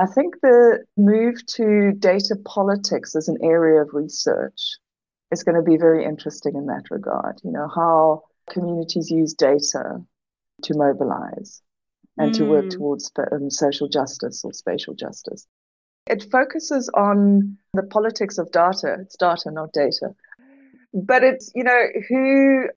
I think the move to data politics as an area of research is going to be very interesting in that regard. You know, how communities use data to mobilize and mm. to work mm. towards um, social justice or spatial justice. It focuses on the politics of data. It's data, not data. But it's, you know, who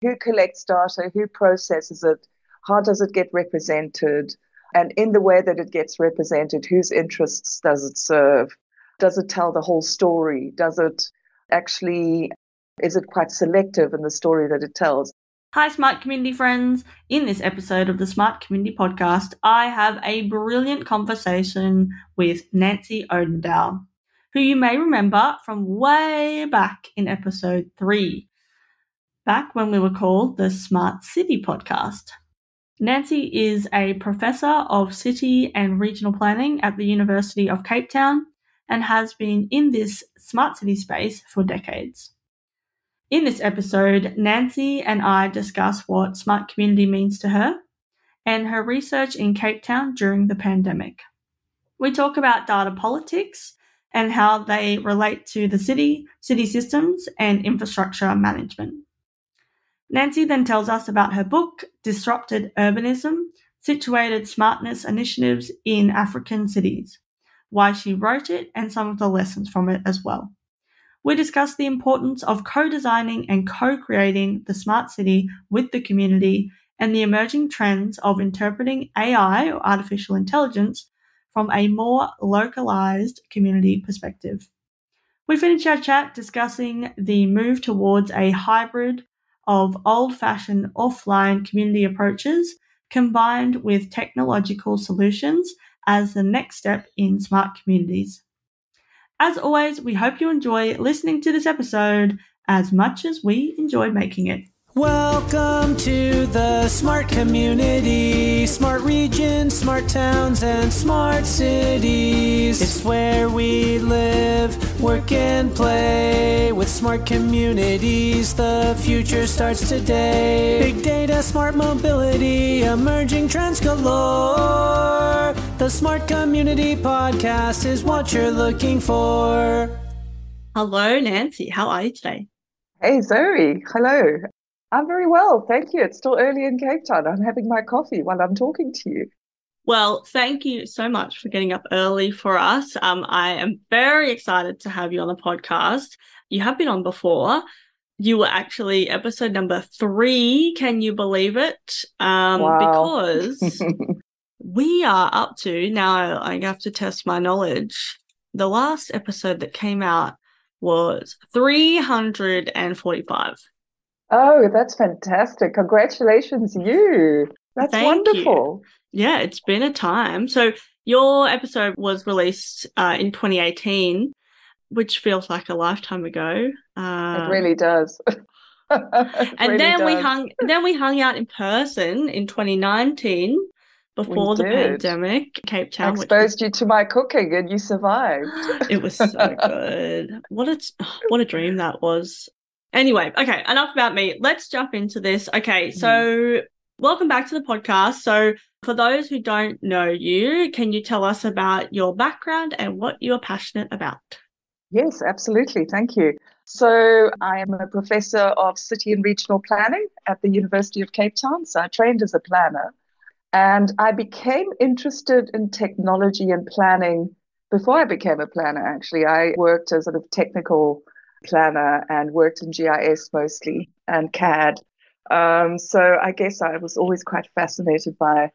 who collects data, who processes it, how does it get represented, and in the way that it gets represented, whose interests does it serve? Does it tell the whole story? Does it actually, is it quite selective in the story that it tells? Hi, Smart Community friends. In this episode of the Smart Community Podcast, I have a brilliant conversation with Nancy Odendaal, who you may remember from way back in episode three, back when we were called the Smart City Podcast. Nancy is a professor of city and regional planning at the University of Cape Town and has been in this smart city space for decades. In this episode, Nancy and I discuss what smart community means to her and her research in Cape Town during the pandemic. We talk about data politics and how they relate to the city, city systems, and infrastructure management. Nancy then tells us about her book, Disrupted Urbanism Situated Smartness Initiatives in African Cities, why she wrote it, and some of the lessons from it as well. We discuss the importance of co designing and co creating the smart city with the community and the emerging trends of interpreting AI or artificial intelligence from a more localized community perspective. We finish our chat discussing the move towards a hybrid of old fashioned offline community approaches combined with technological solutions as the next step in smart communities. As always, we hope you enjoy listening to this episode as much as we enjoy making it. Welcome to the smart community, smart regions, smart towns, and smart cities. It's where we live, work, and play. With smart communities, the future starts today. Big data, smart mobility, emerging trends galore. The Smart Community Podcast is what you're looking for. Hello, Nancy. How are you today? Hey, Zoe. Hello. I'm very well, thank you. It's still early in Cape Town. I'm having my coffee while I'm talking to you. Well, thank you so much for getting up early for us. Um, I am very excited to have you on the podcast. You have been on before. You were actually episode number three. Can you believe it? Um, wow. Because we are up to now, I have to test my knowledge. The last episode that came out was 345. Oh, that's fantastic. Congratulations, you. That's Thank wonderful. You. Yeah, it's been a time. So, your episode was released uh, in 2018, which feels like a lifetime ago. Um, it really does. it and really then does. we hung then we hung out in person in 2019 before we the did. pandemic, Cape Town. I exposed was, you to my cooking and you survived. it was so good. What a what a dream that was. Anyway, okay, enough about me. Let's jump into this. Okay, so mm. welcome back to the podcast. So, for those who don't know you, can you tell us about your background and what you're passionate about? Yes, absolutely. Thank you. So, I am a professor of city and regional planning at the University of Cape Town. So, I trained as a planner and I became interested in technology and planning before I became a planner, actually. I worked as a sort of technical planner and worked in GIS mostly and CAD. Um, so I guess I was always quite fascinated by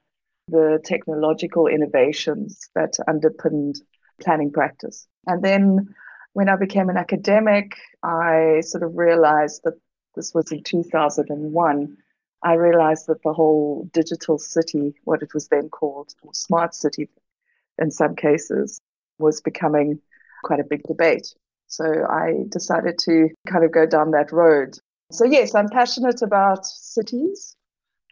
the technological innovations that underpinned planning practice. And then when I became an academic, I sort of realized that this was in 2001. I realized that the whole digital city, what it was then called, or smart city in some cases, was becoming quite a big debate. So I decided to kind of go down that road. So, yes, I'm passionate about cities.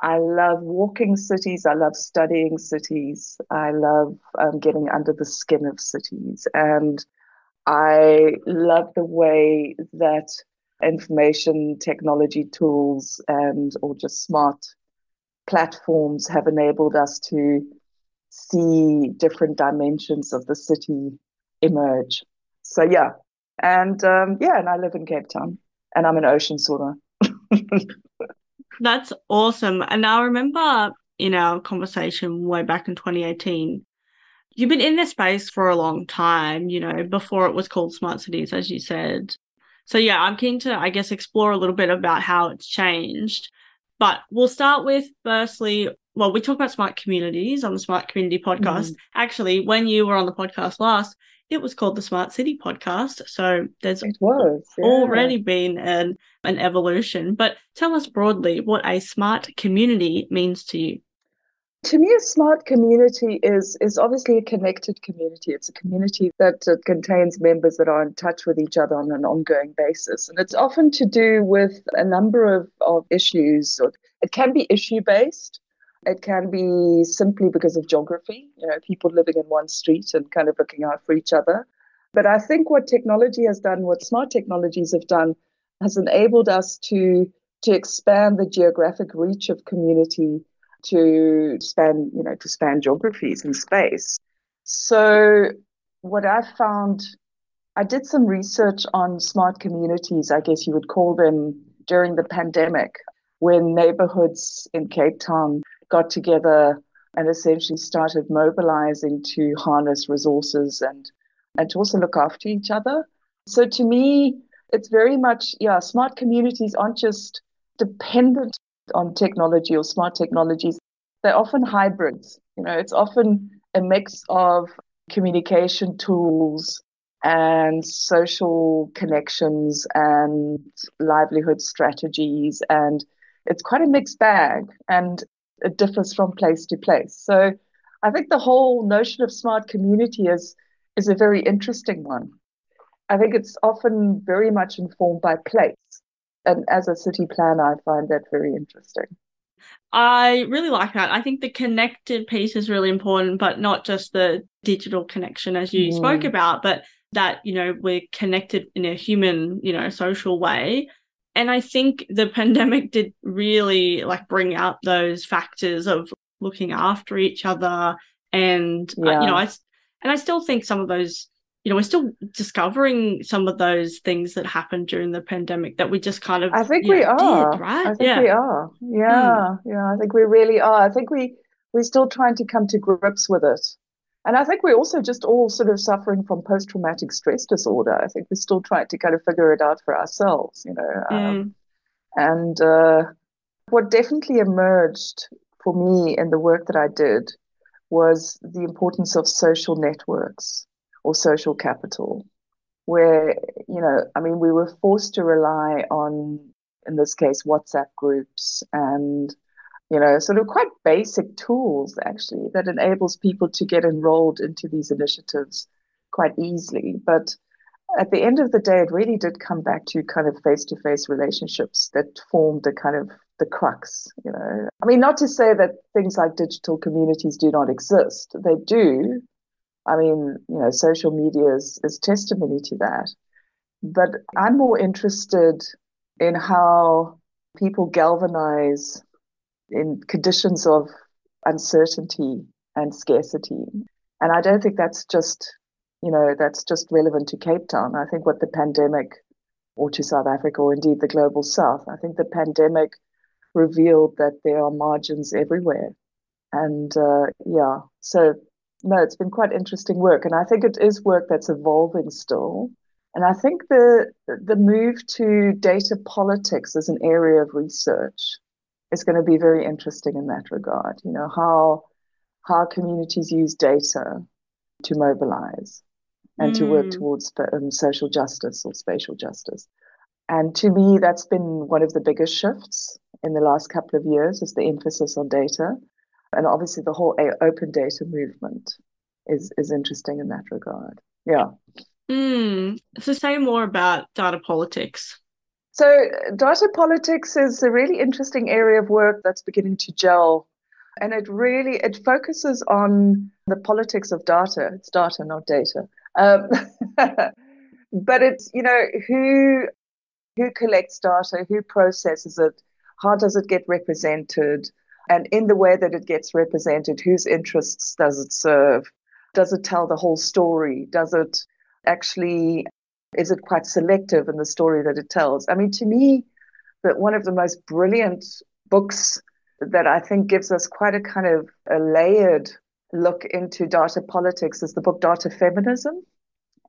I love walking cities. I love studying cities. I love um, getting under the skin of cities. And I love the way that information technology tools and or just smart platforms have enabled us to see different dimensions of the city emerge. So yeah, and um, yeah, and I live in Cape Town, and I'm an ocean swimmer. That's awesome. And I remember in our conversation way back in 2018, you've been in this space for a long time, you know, before it was called Smart Cities, as you said. So, yeah, I'm keen to, I guess, explore a little bit about how it's changed. But we'll start with firstly, well, we talk about smart communities on the Smart Community podcast. Mm. Actually, when you were on the podcast last, it was called the Smart City podcast. So there's was, yeah. already been an, an evolution. But tell us broadly what a smart community means to you. To me, a smart community is is obviously a connected community. It's a community that uh, contains members that are in touch with each other on an ongoing basis, and it's often to do with a number of, of issues. It can be issue based. It can be simply because of geography, you know, people living in one street and kind of looking out for each other. But I think what technology has done, what smart technologies have done, has enabled us to to expand the geographic reach of community to span, you know, to span geographies and space. So what I found, I did some research on smart communities, I guess you would call them, during the pandemic, when neighborhoods in Cape Town got together and essentially started mobilizing to harness resources and and to also look after each other. So to me, it's very much, yeah, smart communities aren't just dependent on technology or smart technologies, they're often hybrids. You know, it's often a mix of communication tools and social connections and livelihood strategies. And it's quite a mixed bag and it differs from place to place. So I think the whole notion of smart community is is a very interesting one. I think it's often very much informed by place and as a city planner, I find that very interesting. I really like that. I think the connected piece is really important, but not just the digital connection as you mm. spoke about, but that, you know, we're connected in a human, you know, social way. And I think the pandemic did really like bring out those factors of looking after each other. And, yeah. uh, you know, I, and I still think some of those you know, we're still discovering some of those things that happened during the pandemic that we just kind of I think we know, are. Did, right? I think yeah. we are. Yeah. Mm. Yeah. I think we really are. I think we we're still trying to come to grips with it. And I think we're also just all sort of suffering from post traumatic stress disorder. I think we're still trying to kind of figure it out for ourselves, you know. Um, mm. And uh, what definitely emerged for me in the work that I did was the importance of social networks or social capital, where, you know, I mean, we were forced to rely on, in this case, WhatsApp groups and, you know, sort of quite basic tools actually that enables people to get enrolled into these initiatives quite easily. But at the end of the day, it really did come back to kind of face-to-face relationships that formed the kind of the crux, you know. I mean, not to say that things like digital communities do not exist. They do, I mean, you know, social media is, is testimony to that. But I'm more interested in how people galvanize in conditions of uncertainty and scarcity. And I don't think that's just, you know, that's just relevant to Cape Town. I think what the pandemic, or to South Africa, or indeed the global South, I think the pandemic revealed that there are margins everywhere. And uh, yeah, so no, it's been quite interesting work, and I think it is work that's evolving still. And I think the the move to data politics as an area of research is going to be very interesting in that regard. You know how how communities use data to mobilize and mm. to work mm. towards um, social justice or spatial justice. And to me, that's been one of the biggest shifts in the last couple of years is the emphasis on data. And obviously, the whole open data movement is is interesting in that regard. Yeah. Mm. So, say more about data politics. So, data politics is a really interesting area of work that's beginning to gel, and it really it focuses on the politics of data. It's data, not data. Um, but it's you know who who collects data, who processes it, how does it get represented, And in the way that it gets represented, whose interests does it serve? Does it tell the whole story? Does it actually, is it quite selective in the story that it tells? I mean, to me, that one of the most brilliant books that I think gives us quite a kind of a layered look into data politics is the book Data Feminism.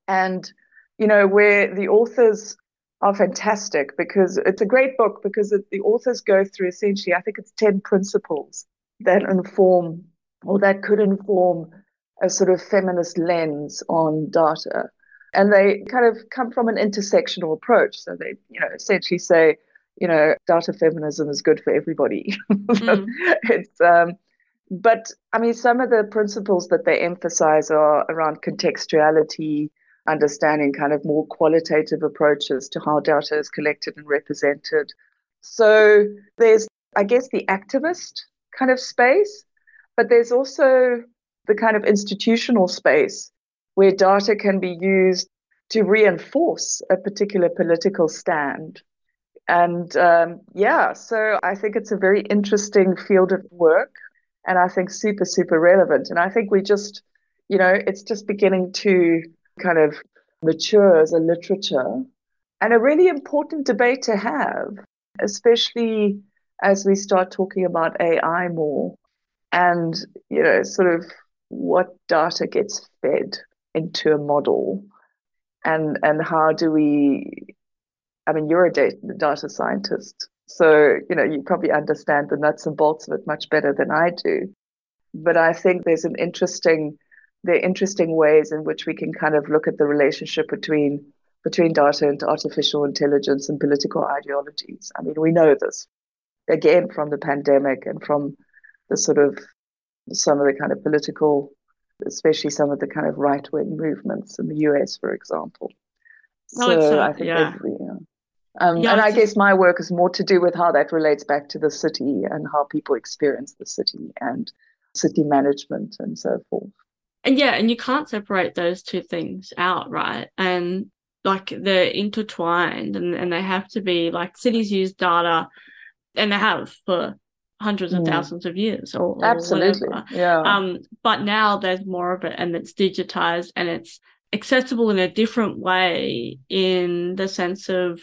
And, you know, where the authors are fantastic because it's a great book because it, the authors go through essentially, I think it's 10 principles that inform or that could inform a sort of feminist lens on data. And they kind of come from an intersectional approach. So they, you know, essentially say, you know, data feminism is good for everybody. Mm. it's um, but I mean, some of the principles that they emphasize are around contextuality, understanding kind of more qualitative approaches to how data is collected and represented. So there's, I guess, the activist kind of space, but there's also the kind of institutional space where data can be used to reinforce a particular political stand. And um, yeah, so I think it's a very interesting field of work and I think super, super relevant. And I think we just, you know, it's just beginning to kind of mature as a literature and a really important debate to have, especially as we start talking about AI more and, you know, sort of what data gets fed into a model and and how do we I mean you're a data, data scientist so you know you probably understand the nuts and bolts of it much better than I do but I think there's an interesting there are interesting ways in which we can kind of look at the relationship between between data and artificial intelligence and political ideologies. I mean, we know this again from the pandemic and from the sort of some of the kind of political, especially some of the kind of right wing movements in the US, for example. Oh, so I think yeah. yeah. Um, yeah, and I guess my work is more to do with how that relates back to the city and how people experience the city and city management and so forth and yeah and you can't separate those two things out right and like they're intertwined and, and they have to be like cities use data and they have for hundreds of mm. thousands of years or, or absolutely whatever. yeah um but now there's more of it and it's digitized and it's accessible in a different way in the sense of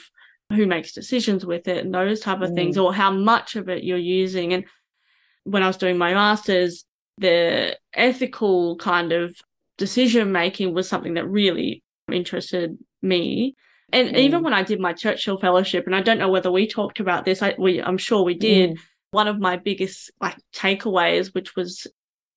who makes decisions with it and those type of mm. things or how much of it you're using and when I was doing my master's, the ethical kind of decision making was something that really interested me. And mm. even when I did my Churchill Fellowship, and I don't know whether we talked about this, I, we, I'm sure we did. Mm. One of my biggest like takeaways, which was,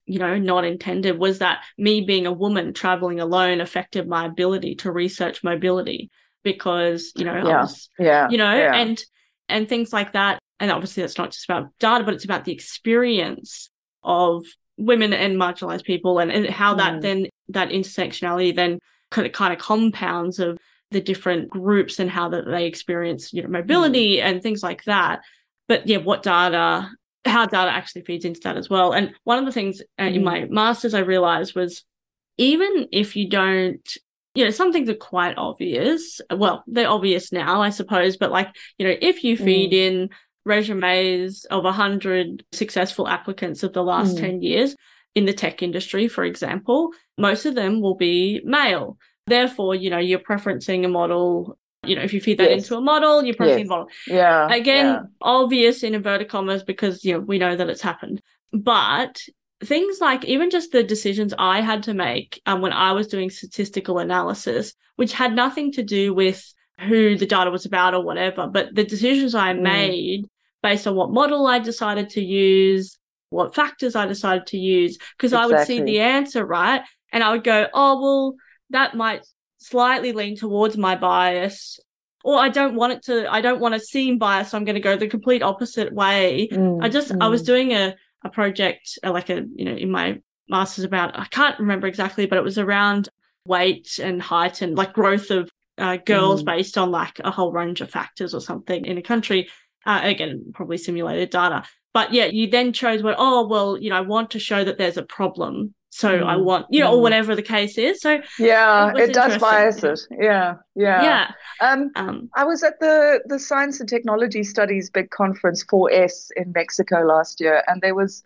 you know, not intended, was that me being a woman traveling alone affected my ability to research mobility because, you know, yeah, was, yeah, you know, yeah. and and things like that and obviously that's not just about data, but it's about the experience of women and marginalized people and, and how that mm. then that intersectionality then kind of kind of compounds of the different groups and how that they experience you know mobility mm. and things like that but yeah what data how data actually feeds into that as well and one of the things uh, mm. in my masters i realized was even if you don't you know some things are quite obvious well they're obvious now i suppose but like you know if you feed mm. in resumes of 100 successful applicants of the last mm. 10 years in the tech industry, for example, most of them will be male. Therefore, you know, you're preferencing a model. You know, if you feed that yes. into a model, you're preferencing yes. model. Yeah. Again, yeah. obvious in inverted commas because, you know, we know that it's happened. But things like even just the decisions I had to make um, when I was doing statistical analysis, which had nothing to do with who the data was about or whatever, but the decisions I mm. made based on what model I decided to use, what factors I decided to use, because exactly. I would see the answer, right? And I would go, oh, well, that might slightly lean towards my bias. Or I don't want it to, I don't want to seem biased. So I'm going to go the complete opposite way. Mm, I just, mm. I was mm. doing a, a project, uh, like a, you know, in my master's about, I can't remember exactly, but it was around weight and height and like growth of uh, girls mm. based on like a whole range of factors or something in a country. Uh, again, probably simulated data. But yeah, you then chose what, oh, well, you know, I want to show that there's a problem so mm. I want, you know, mm. or whatever the case is. So yeah, it, it does bias it. Yeah, yeah, yeah. Um, um, I was at the the Science and Technology Studies big conference 4S in Mexico last year, and there was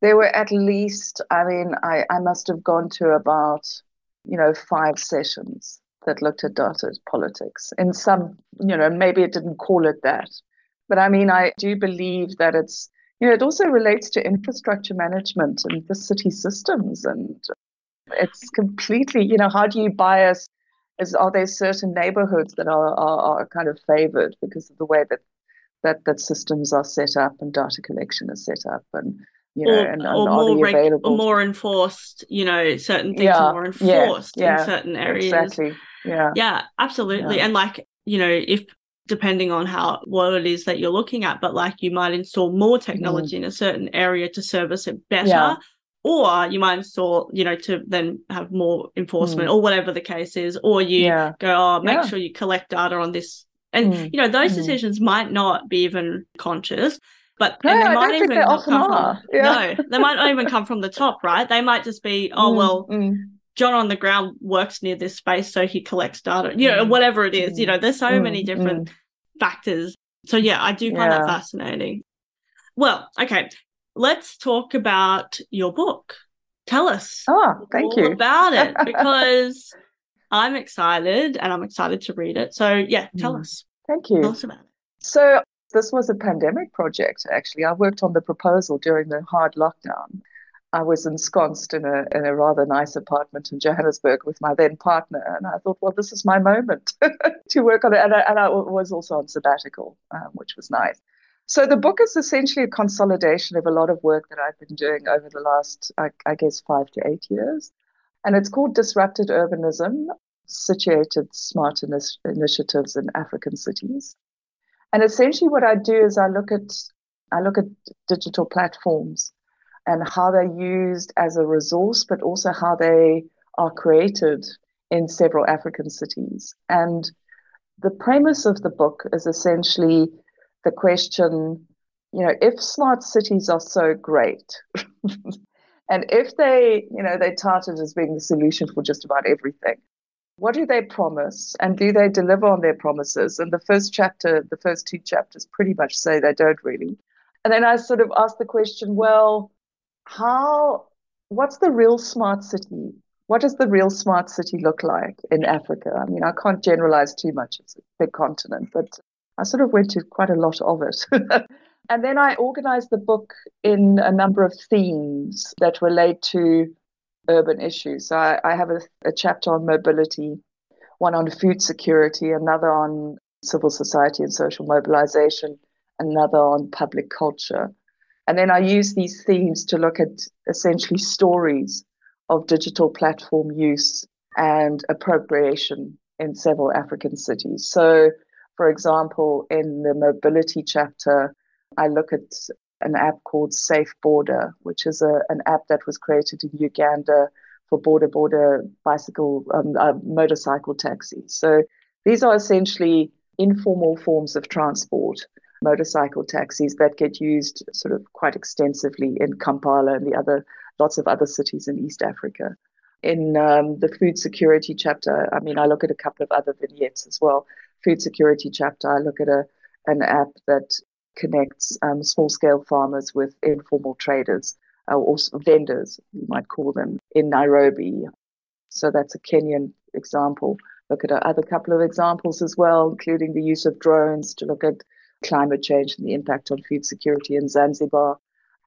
there were at least, I mean, I I must have gone to about you know five sessions that looked at data politics. In some, you know, maybe it didn't call it that, but I mean, I do believe that it's you know, it also relates to infrastructure management and the city systems. And it's completely, you know, how do you bias? Is, are there certain neighborhoods that are, are, are kind of favored because of the way that, that, that systems are set up and data collection is set up? And, you know, or, and, and or more reg- or more enforced, you know, certain things yeah, are more enforced yeah, yeah, in certain areas. Exactly. Yeah. Yeah, absolutely. And like, you know, if depending on how what it is that you're looking at but like you might install more technology mm. in a certain area to service it better yeah. or you might install you know to then have more enforcement mm. or whatever the case is or you yeah. go oh make yeah. sure you collect data on this and mm. you know those mm. decisions might not be even conscious but no, they might even not come from, no they might not even come from the top right they might just be oh mm, well mm. John on the ground works near this space, so he collects data, you know, mm. whatever it is. You know, there's so mm. many different mm. factors. So yeah, I do find yeah. that fascinating. Well, okay, let's talk about your book. Tell us. Oh, thank you about it because I'm excited and I'm excited to read it. So yeah, tell mm. us. Thank you. Tell us about it. So this was a pandemic project. Actually, I worked on the proposal during the hard lockdown. I was ensconced in a in a rather nice apartment in Johannesburg with my then partner, and I thought, well, this is my moment to work on it. And I, and I was also on sabbatical, um, which was nice. So the book is essentially a consolidation of a lot of work that I've been doing over the last, I, I guess, five to eight years, and it's called Disrupted Urbanism: Situated Smart Initiatives in African Cities. And essentially, what I do is I look at I look at digital platforms and how they're used as a resource, but also how they are created in several African cities. And the premise of the book is essentially the question you know, if smart cities are so great, and if they, you know, they touted as being the solution for just about everything, what do they promise and do they deliver on their promises? And the first chapter, the first two chapters pretty much say they don't really. And then I sort of ask the question, well, how what's the real smart city? What does the real smart city look like in africa? I mean i can't generalize too much. It's a big continent but i sort of went to quite a lot of it. And then i organized the book in a number of themes that relate to urban issues. So i, I have a, a chapter on mobility one on food security another on civil society and social mobilization another on public culture and then I use these themes to look at essentially stories of digital platform use and appropriation in several African cities. So, for example, in the mobility chapter, I look at an app called Safe Border, which is a, an app that was created in Uganda for boda boda bicycle um, uh, motorcycle taxis. So these are essentially informal forms of transport motorcycle taxis that get used sort of quite extensively in Kampala and the other lots of other cities in East Africa. In um, the food security chapter, I mean, I look at a couple of other vignettes as well. Food security chapter, I look at a an app that connects um, small scale farmers with informal traders uh, or vendors, you might call them, in Nairobi. So that's a Kenyan example. Look at other couple of examples as well, including the use of drones to look at climate change and the impact on food security in Zanzibar.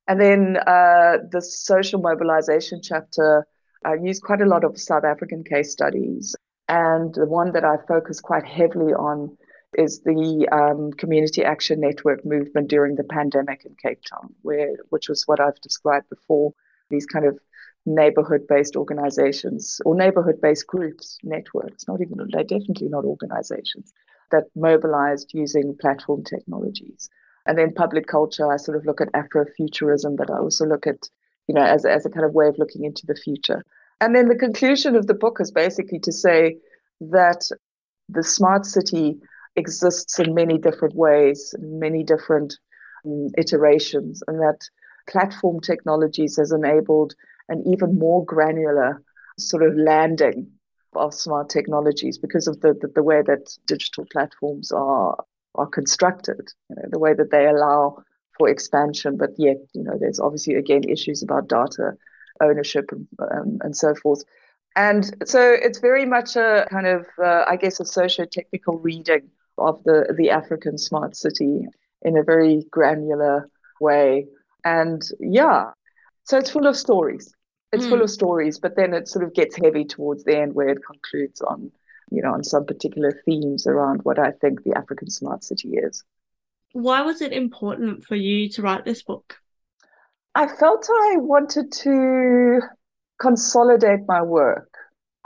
And then uh, the social mobilization chapter, I used quite a lot of South African case studies. And the one that I focus quite heavily on is the um, Community Action Network movement during the pandemic in Cape Town, where which was what I've described before. These kind of neighborhood-based organizations or neighborhood-based groups, networks. Not even they're definitely not organizations that mobilized using platform technologies. And then public culture, I sort of look at Afrofuturism, but I also look at, you know, as, as a kind of way of looking into the future. And then the conclusion of the book is basically to say that the smart city exists in many different ways, many different um, iterations, and that platform technologies has enabled an even more granular sort of landing of smart technologies because of the, the, the way that digital platforms are are constructed, you know, the way that they allow for expansion, but yet, you know, there's obviously again issues about data ownership and, um, and so forth. And so it's very much a kind of, uh, I guess, a socio-technical reading of the, the African smart city in a very granular way. And yeah, so it's full of stories. It's mm. full of stories, but then it sort of gets heavy towards the end where it concludes on, you know, on some particular themes around what I think the African smart city is. Why was it important for you to write this book? I felt I wanted to consolidate my work.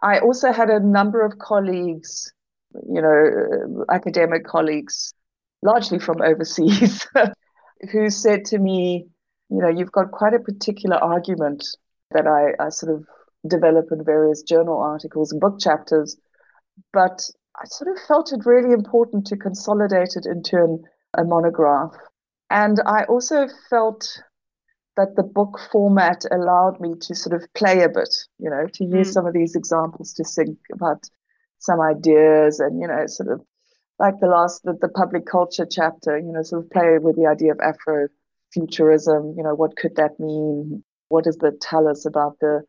I also had a number of colleagues, you know, academic colleagues, largely from overseas, who said to me, you know, you've got quite a particular argument that I, I sort of develop in various journal articles and book chapters, but I sort of felt it really important to consolidate it into an, a monograph. And I also felt that the book format allowed me to sort of play a bit, you know, to use mm. some of these examples to think about some ideas and, you know, sort of like the last, the, the public culture chapter, you know, sort of play with the idea of Afrofuturism, you know, what could that mean? What does that tell us about the,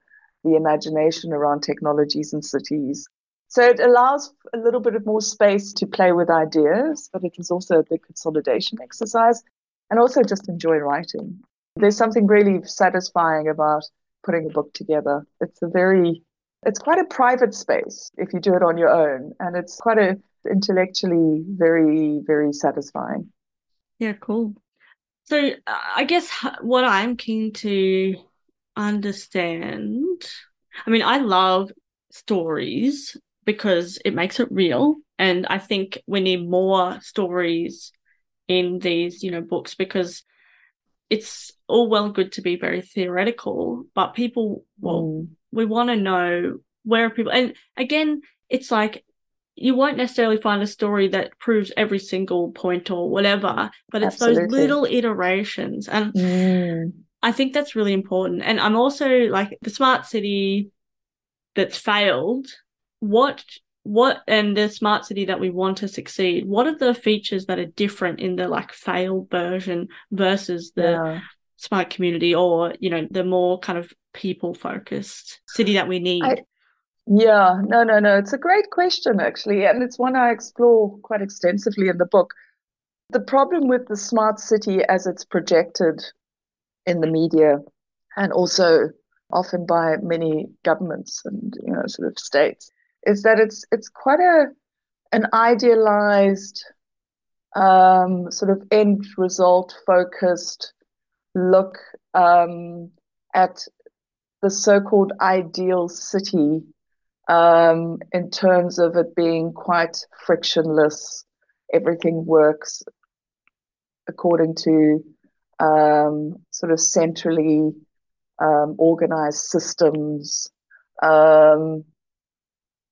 the imagination around technologies and cities? So it allows a little bit of more space to play with ideas, but it was also a big consolidation exercise and also just enjoy writing there's something really satisfying about putting a book together. It's a very, it's quite a private space if you do it on your own, and it's quite a intellectually very, very satisfying. Yeah, cool. So uh, I guess what I'm keen to understand, I mean, I love stories because it makes it real. And I think we need more stories in these, you know, books because it's all well and good to be very theoretical, but people, well, mm. we want to know where people, and again, it's like you won't necessarily find a story that proves every single point or whatever, but it's Absolutely. those little iterations. And mm. I think that's really important. And I'm also like the smart city that's failed. What what and the smart city that we want to succeed what are the features that are different in the like failed version versus the yeah. smart community or you know the more kind of people focused city that we need I, yeah no no no it's a great question actually and it's one i explore quite extensively in the book the problem with the smart city as it's projected in the media and also often by many governments and you know sort of states is that it's it's quite a an idealized um, sort of end result focused look um, at the so-called ideal city um, in terms of it being quite frictionless. Everything works according to um, sort of centrally um, organized systems. Um,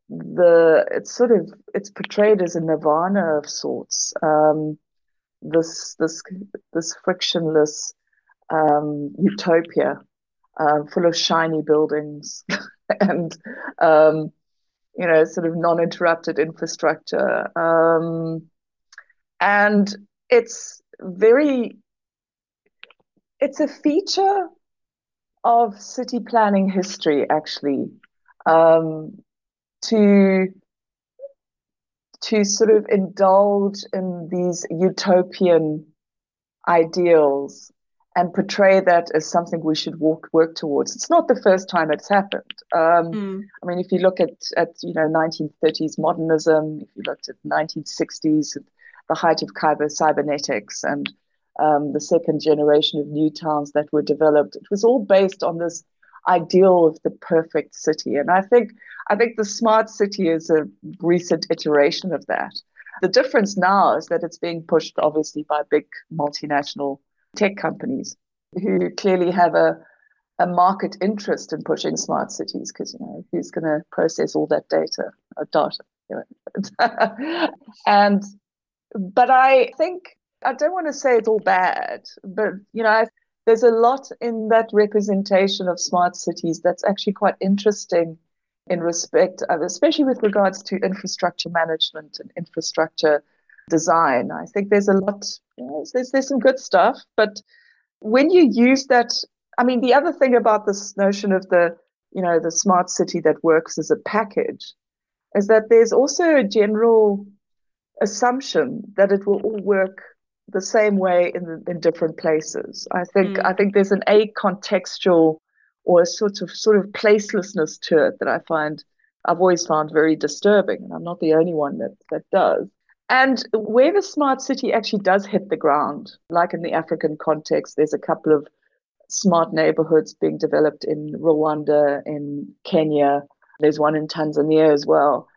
the it's sort of it's portrayed as a nirvana of sorts. Um, this this this frictionless um, utopia, uh, full of shiny buildings and you know sort of non-interrupted infrastructure, and it's very it's a feature of city planning history actually. Um, to to sort of indulge in these utopian ideals and portray that as something we should work work towards. It's not the first time it's happened. Um, mm. I mean, if you look at at you know 1930s modernism, if you looked at 1960s, the height of cyber cybernetics, and um, the second generation of new towns that were developed, it was all based on this ideal of the perfect city. And I think I think the smart city is a recent iteration of that. The difference now is that it's being pushed obviously by big multinational tech companies who clearly have a a market interest in pushing smart cities because you know who's going to process all that data uh, data you know? and but i think i don't want to say it's all bad but you know I, there's a lot in that representation of smart cities that's actually quite interesting in respect of, especially with regards to infrastructure management and infrastructure design. I think there's a lot, you know, there's, there's some good stuff, but when you use that, I mean, the other thing about this notion of the, you know, the smart city that works as a package is that there's also a general assumption that it will all work the same way in in different places. I think mm. I think there's an a contextual or a sort of sort of placelessness to it that I find I've always found very disturbing, and I'm not the only one that that does. And where the smart city actually does hit the ground, like in the African context, there's a couple of smart neighborhoods being developed in Rwanda, in Kenya. There's one in Tanzania as well.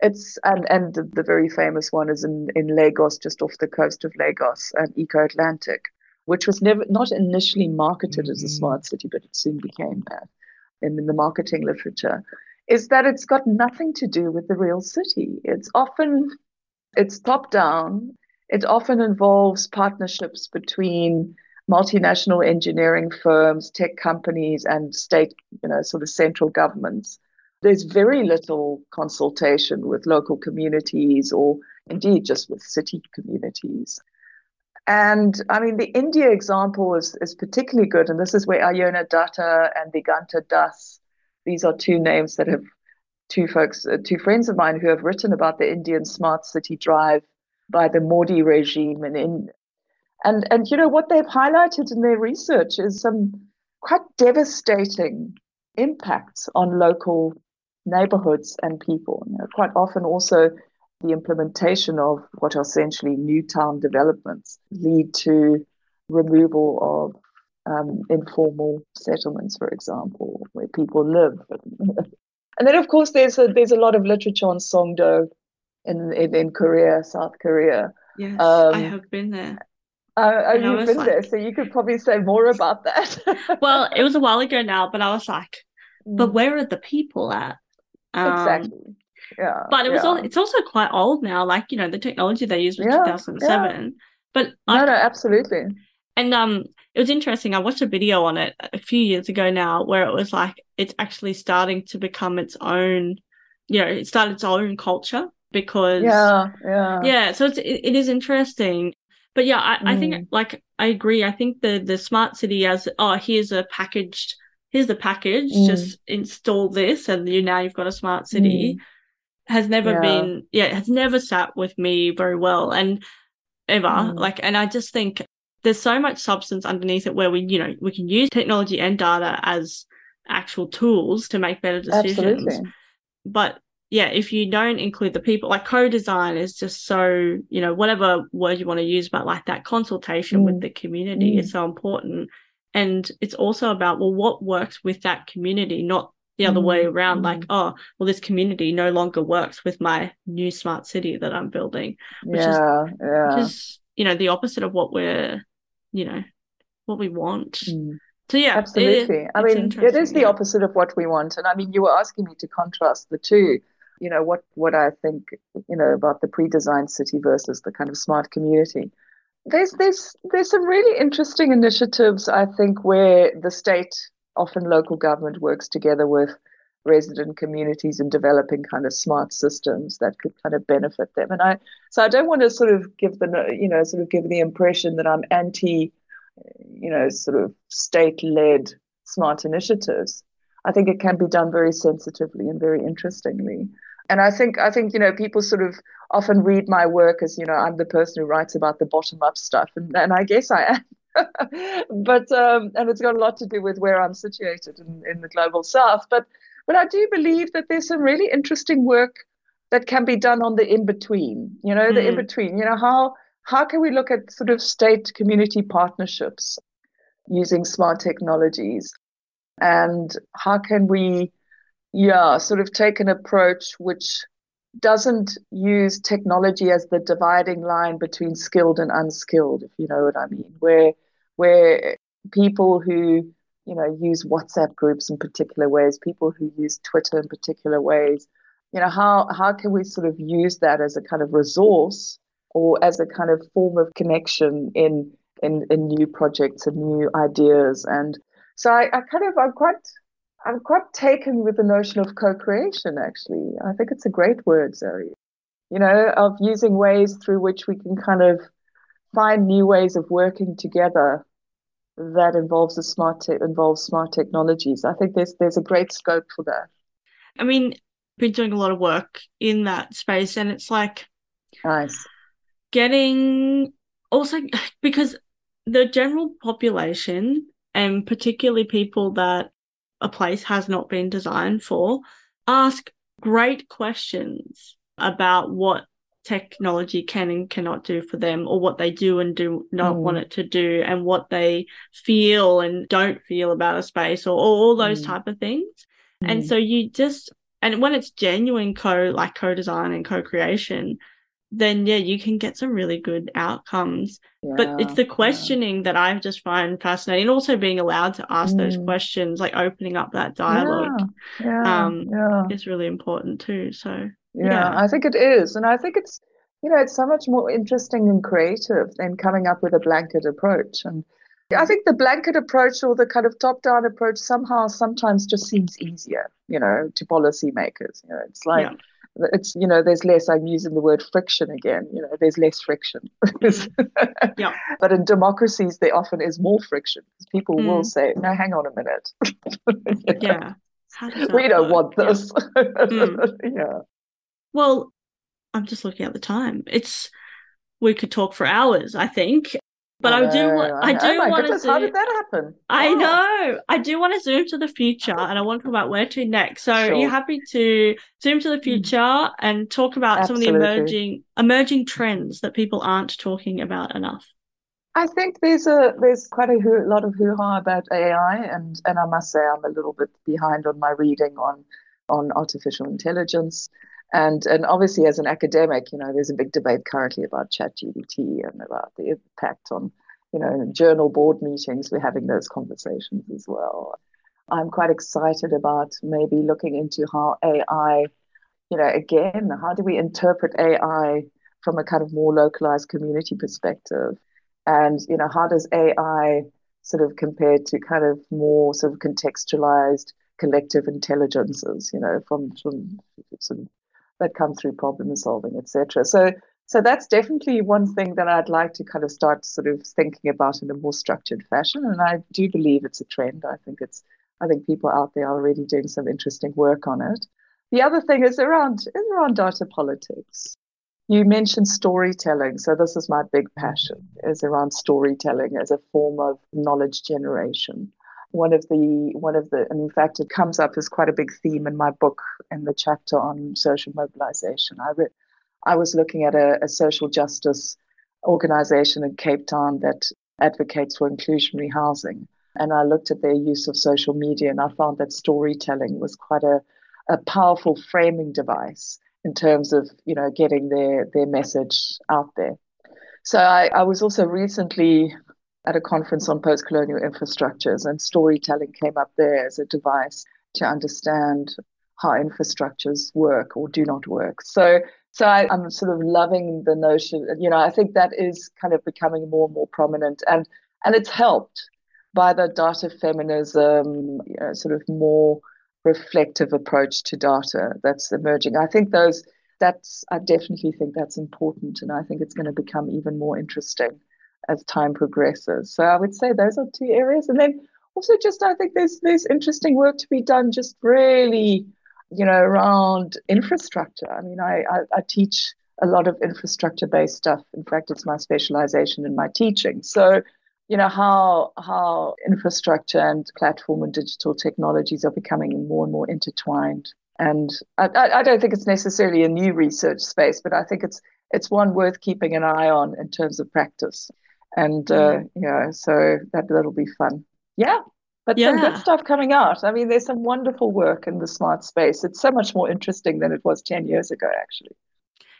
It's and and the, the, very famous one is in in Lagos, just off the coast of Lagos, and Eko Atlantic, which was never not initially marketed mm-hmm. as a mm-hmm. smart city, but it soon became that in, in the marketing literature. Is that it's got nothing to do with the real city. It's often it's top down. It often involves partnerships between multinational engineering firms, tech companies, and state, you know, sort of central governments there's very little consultation with local communities or indeed just with city communities. And I mean, the India example is, is particularly good. And this is where Ayona Datta and Diganta Das, these are two names that have two folks, uh, two friends of mine who have written about the Indian smart city drive by the Modi regime. And, in, and, and you know, what they've highlighted in their research is some quite devastating impacts on local neighborhoods and people. You know, quite often, also, the implementation of what are essentially new town developments lead to removal of um, informal settlements, for example, where people live. and then, of course, there's a, there's a lot of literature on Songdo in, in, in Korea, South Korea. Yes, um, I have been there. Uh, oh, you've been like... there, so you could probably say more about that. well, it was a while ago now, but I was like, but mm. where are the people at? Um, exactly. Yeah. But it was yeah. all, it's also quite old now. Like you know the technology they used was yeah, 2007. Yeah. But no, no, absolutely. And um, it was interesting. I watched a video on it a few years ago now, where it was like it's actually starting to become its own. You know, it started its own culture because yeah, yeah, yeah. So it's, it, it is interesting. But yeah, I, mm. I think mm. like I agree. I think the the smart city as oh here's a packaged here's the package, mm. just install this, and you now you've got a smart city. Mm. Has never yeah. been, yeah, has never sat with me very well, and ever mm. like, and I just think there's so much substance underneath it where we, you know, we can use technology and data as actual tools to make better decisions. Absolutely. But yeah, if you don't include the people, like co-design is just so, you know, whatever word you want to use, but like that consultation mm. with the community mm. is so important. And it's also about, well, what works with that community, not the other mm-hmm. way around. Like, mm. oh, well, this community no longer works with my new smart city that I'm building, which yeah, is, yeah. which is, you know, the opposite of what we're, you know, what we want. Mm. So yeah, absolutely. It, I mean, it is the yeah. opposite of what we want. And I mean, you were asking me to contrast the two. You know what what I think you know about the pre-designed city versus the kind of smart community there's there's there's some really interesting initiatives I think where the state, often local government, works together with resident communities in developing kind of smart systems that could kind of benefit them. And I so I don't want to sort of give the you know sort of give the impression that I'm anti, you know, sort of state-led smart initiatives. I think it can be done very sensitively and very interestingly. And I think I think you know people sort of often read my work as you know I'm the person who writes about the bottom up stuff, and, and I guess I am. but um, and it's got a lot to do with where I'm situated in, in the global south. But but I do believe that there's some really interesting work that can be done on the in between. You know, the mm. in between. You know how how can we look at sort of state community partnerships using smart technologies, and how can we yeah, sort of take an approach which doesn't use technology as the dividing line between skilled and unskilled, if you know what I mean, where where people who you know use WhatsApp groups in particular ways, people who use Twitter in particular ways, you know, how how can we sort of use that as a kind of resource or as a kind of form of connection in in, in new projects and new ideas. And so I, I kind of I'm quite I'm quite taken with the notion of co-creation actually. I think it's a great word, Zoe. You know, of using ways through which we can kind of find new ways of working together that involves the smart te- involves smart technologies. I think there's there's a great scope for that. I mean, been doing a lot of work in that space, and it's like nice getting also because the general population and particularly people that a place has not been designed for ask great questions about what technology can and cannot do for them or what they do and do not mm. want it to do and what they feel and don't feel about a space or, or all those mm. type of things mm. and so you just and when it's genuine co like co-design and co-creation then yeah, you can get some really good outcomes. Yeah, but it's the questioning yeah. that I just find fascinating. Also being allowed to ask mm. those questions, like opening up that dialogue. Yeah, um is really important too. So yeah, I think it is. And I think it's you know, it's so much more interesting and creative than coming up with a blanket approach. And I think the blanket approach or the kind of top-down approach somehow sometimes just seems easier, you know, to policymakers. You know, it's like it's you know there's less i'm using the word friction again you know there's less friction. Yeah. But in democracies there often is more friction people mm. will say no hang on a minute. Yeah. We don't work? want this. Yeah. Mm. yeah. Well i'm just looking at the time. It's we could talk for hours i think but I, oh, I do want I, do oh want to how did that happen? I oh. know. I do want to zoom to the future and I want to talk about where to next. So sure. are you happy to zoom to the future and talk about Absolutely. some of the emerging emerging trends that people aren't talking about enough? I think there's a there's quite a hoo, lot of hoo-ha about AI and and I must say I'm a little bit behind on my reading on on artificial intelligence. And and obviously, as an academic, you know, there's a big debate currently about ChatGPT and about the impact on, you know, journal board meetings. We're having those conversations as well. I'm quite excited about maybe looking into how AI, you know, again, how do we interpret AI from a kind of more localized community perspective? And, you know, how does AI sort of compare to kind of more sort of contextualized collective intelligences, you know, from, from some that come through problem solving, etc. So so that's definitely one thing that I'd like to kind of start sort of thinking about in a more structured fashion. And I do believe it's a trend. I think it's I think people out there are already doing some interesting work on it. The other thing is around is around data politics. You mentioned storytelling, so this is my big passion is around storytelling as a form of knowledge generation one of the one of the and in fact it comes up as quite a big theme in my book in the chapter on social mobilization. I re- i was looking at a, a social justice organization in cape town that advocates for inclusionary housing and i looked at their use of social media and i found that storytelling was quite a, a powerful framing device in terms of you know getting their their message out there. So I, I was also recently at a conference on post colonial infrastructures, and storytelling came up there as a device to understand how infrastructures work or do not work. So, so I, am sort of loving the notion. You know, I think that is kind of becoming more and more prominent, and and it's helped by the data feminism, you know, sort of more reflective approach to data that's emerging. I think those that's I definitely think that's important, and I think it's going to become even more interesting as time progresses. So I would say those are two areas. And then also just I think there's there's interesting work to be done just really, you know, around infrastructure. I mean, I, I, I teach a lot of infrastructure based stuff. In fact, it's my specialization in my teaching. So, you know, how how infrastructure and platform and digital technologies are becoming more and more intertwined. And I, I don't think it's necessarily a new research space, but I think it's it's one worth keeping an eye on in terms of practice and uh, yeah, so that that'll be fun. Yeah, but yeah. some good stuff coming out. I mean, there's some wonderful work in the smart space. It's so much more interesting than it was ten years ago, actually.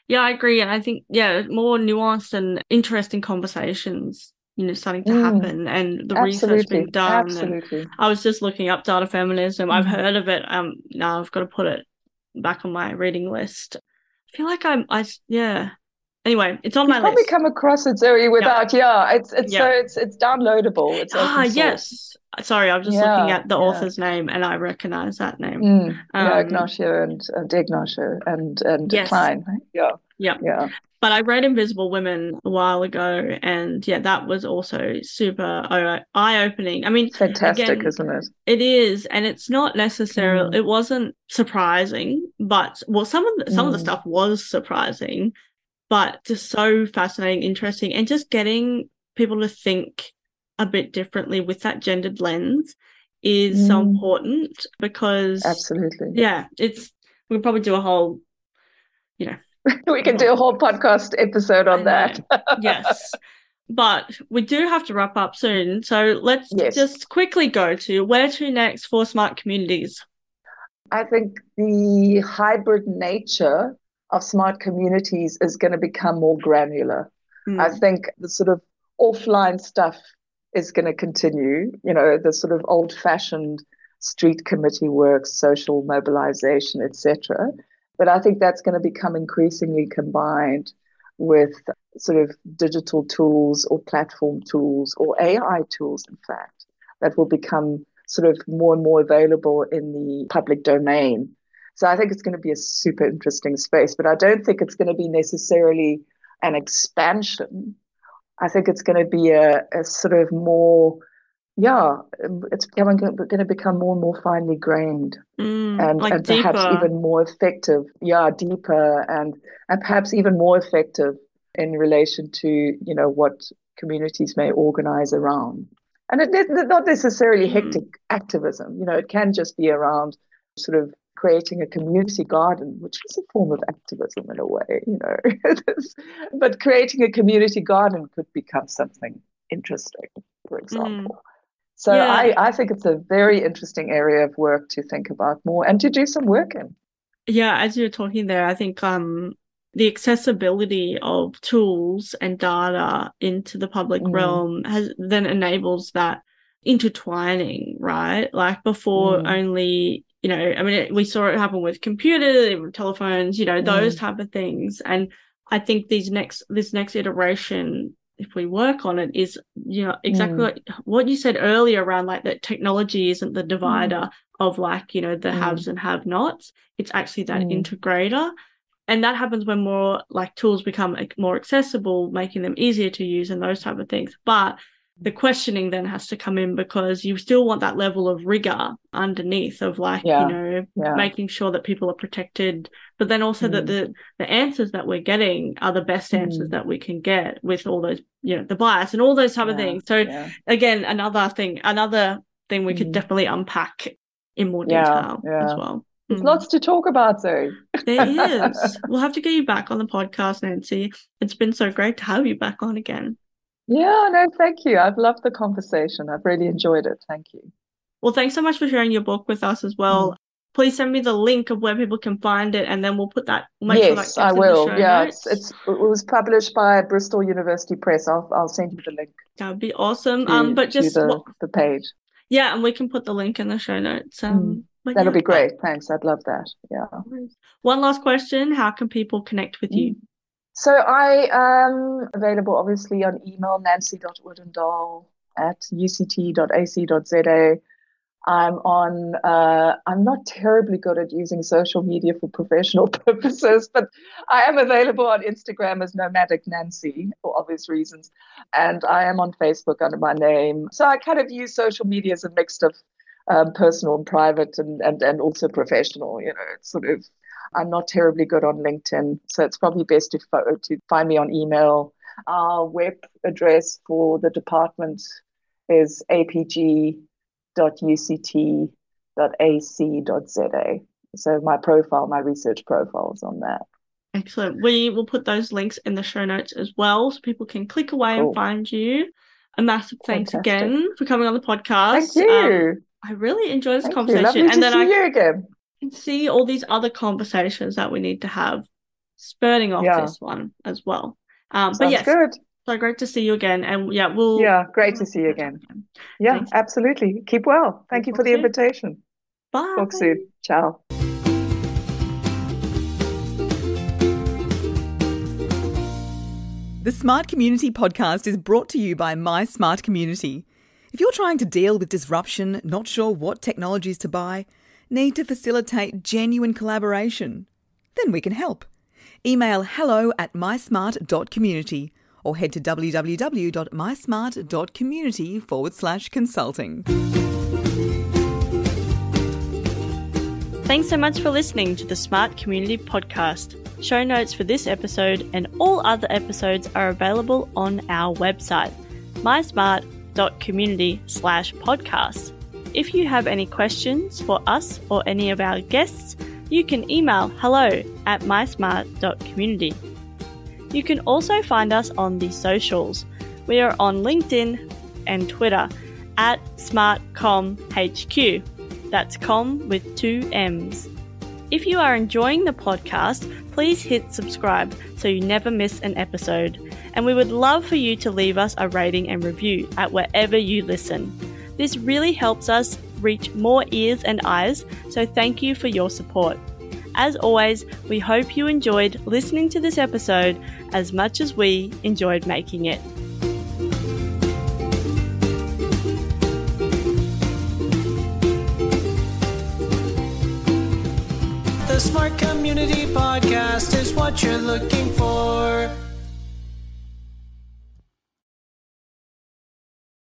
Yeah, I agree, and I think yeah, more nuanced and interesting conversations you know starting to mm, happen and the research being done absolutely. i was just looking up data feminism mm. i've heard of it um now i've got to put it back on my reading list i feel like i'm i yeah Anyway, it's on you my probably list. come across it Zoe without yeah, it's it's Yeah. so it's it's downloadable. It's ah, yes. Sorry, I was just looking at the yeah. author's name and I recognize that name. Mm, yeah, Um, D'Ignazio and and D'Ignazio and and Yes. Klein. Yeah, Yeah. yeah. But I read Invisible Women a while ago, and yeah, that was also super eye opening. I mean, fantastic, Again, isn't it? It is, and it's not necessarily. Mm. It wasn't surprising, but well, some of the, some of the Mm. stuff was surprising, but just so fascinating, interesting, and just getting people to think a bit differently with that gendered lens is so Mm. important because Absolutely. yeah, it's we could probably do a whole you know We can do a whole podcast episode on that. yes. But we do have to wrap up soon. So let's Yes. just quickly go to where to next for smart communities. I think the hybrid nature of smart communities is going to become more granular. Mm. I think the sort of offline stuff is going to continue, you know, the sort of old fashioned street committee work, social mobilization, etc. But I think that's going to become increasingly combined with sort of digital tools or platform tools or AI tools, in fact, that will become sort of more and more available in the public domain. So I think it's going to be a super interesting space, but I don't think it's going to be necessarily an expansion. I think it's going to be a, a sort of more, yeah, it's becoming going to become more and more finely grained Mm, and, like and perhaps even more effective. Yeah, deeper and and perhaps even more effective in relation to you know what communities may organize around. And it, it not necessarily Mm. hectic activism. You know, it can just be around sort of creating a community garden, which is a form of activism in a way. You know, but creating a community garden could become something interesting, for example. So Mm. Yeah. I, I think it's a very interesting area of work to think about more and to do some work in. Yeah, as you're talking there, I think um the accessibility of tools and data into the public Mm. realm has then enables that intertwining, right? Like before Mm. only, you know, I mean, it, we saw it happen with computers, telephones, you know, those Mm. type of things. And I think these next, this next iteration, if we work on it, is, you know, exactly Mm. what, what you said earlier around like that technology isn't the divider of like, you know, the Mm. haves and have nots. It's actually that Mm. integrator. And that happens when more like tools become more accessible, making them easier to use and those type of things. But the questioning then has to come in because you still want that level of rigor underneath of like, Yeah. you know, Yeah. making sure that people are protected, but then also that Mm. the the answers that we're getting are the best answers Mm. that we can get with all those, you know, the bias and all those type of things. So yeah. again, another thing, another thing we could Mm. definitely unpack in more detail yeah. as well. There's Mm. lots to talk about, Zoe. There is. we'll have to get you back on the podcast, Nancy. It's been so great to have you back on again. Yeah, no, thank you. I've loved the conversation. I've really enjoyed it. Thank you. Well, thanks so much for sharing your book with us as well. Mm. Please send me the link of where people can find it, and then we'll put that. Make sure that Yes, I will. Yeah, it's, it's it was published by Bristol University Press. I'll I'll send you the link that would be awesome. to, um, but just the, what- the page. yeah, and we can put the link in the show notes. Um, Mm. That'll yeah. be great. Thanks. I'd love that. Yeah. One last question: How can people connect with you? So I am available obviously on email nancy.odendaal at uct.ac.za. I'm on, uh, I'm not terribly good at using social media for professional purposes, but I am available on Instagram as Nomadic Nancy for obvious reasons. And I am on Facebook under my name. So I kind of use social media as a mix of um, personal and private and, and, and also professional. You know, it's sort of, I'm not terribly good on LinkedIn. So it's probably best to, fo- to find me on email. Our web address for the department is apg.uct.ac.za. So my profile, my research profile is on that. Excellent. We will put those links in the show notes as well, so people can click away Cool. and find you. A massive thanks Fantastic. again for coming on the podcast. Thank Um, you. I really enjoyed this Thank you. conversation, Lovely and to then see I you again. Can see all these other conversations that we need to have, spurting off Yeah. this one as well. Um, but Sounds yes, good. so great to see you again, and yeah, we'll Yeah, great to see you again. Yeah, Thanks. absolutely. Keep well. Thank you for the soon. invitation. Bye. Talk soon. Ciao. The Smart Community podcast is brought to you by My Smart Community. If you're trying to deal with disruption, not sure what technologies to buy, need to facilitate genuine collaboration, then we can help. Email hello at mysmart.community or head to www.mysmart.community forward slash consulting. Thanks so much for listening to the Smart Community Podcast. Show notes for this episode and all other episodes are available on our website, mysmart.community slash podcast. If you have any questions for us or any of our guests, you can email hello at mysmart.community. You can also find us on the socials. We are on LinkedIn and Twitter at SmartCommHQ. That's com with two M's. If you are enjoying the podcast, please hit subscribe so you never miss an episode. And we would love for you to leave us a rating and review at wherever you listen. This really helps us reach more ears and eyes, so thank you for your support. As always, we hope you enjoyed listening to this episode as much as we enjoyed making it. The Smart Community Podcast is what you're looking